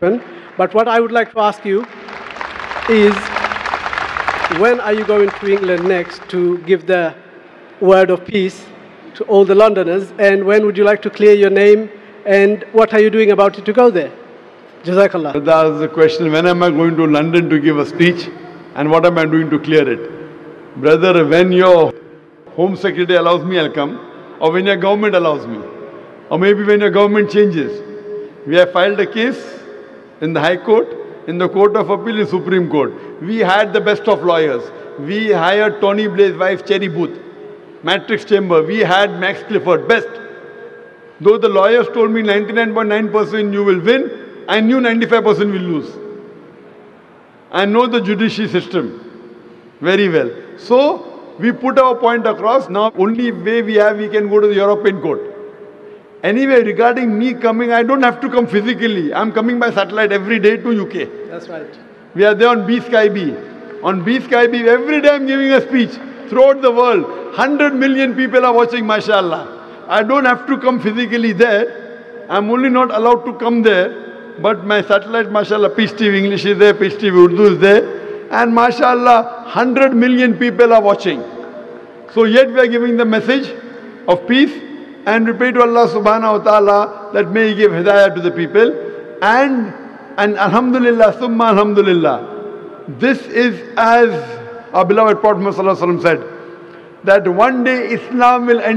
But what I would like to ask you is when are you going to England next to give the word of peace to all the Londoners? And when would you like to clear your name? And what are you doing about it to go there? Jazakallah. That's the question when am I going to London to give a speech and what am I doing to clear it? Brother, when your Home Secretary allows me, I'll come, or when your government allows me, or maybe when your government changes. We have filed a case in the High Court, in the Court of Appeal, in Supreme Court. We had the best of lawyers. We hired Tony Blair's wife, Cherry Booth, Matrix Chamber. We had Max Clifford, best. Though the lawyers told me 99.9% you will win, I knew 95% will lose. I know the judiciary system very well. So, we put our point across. Now, only way we have, we can go to the European court. Anyway, regarding me coming, I don't have to come physically. I'm coming by satellite every day to UK. That's right. We are there on BSkyB. On BSkyB, every day I'm giving a speech throughout the world. 100 million people are watching, mashallah. I don't have to come physically there. I'm only not allowed to come there. But my satellite, mashallah, Peace TV English is there, Peace TV Urdu is there. And mashallah, 100 million people are watching. So yet we are giving the message of peace and we pray to Allah subhanahu wa ta'ala that may He give hidayah to the people. And, and alhamdulillah, summa alhamdulillah. This is as our beloved Prophet said, that one day Islam will end.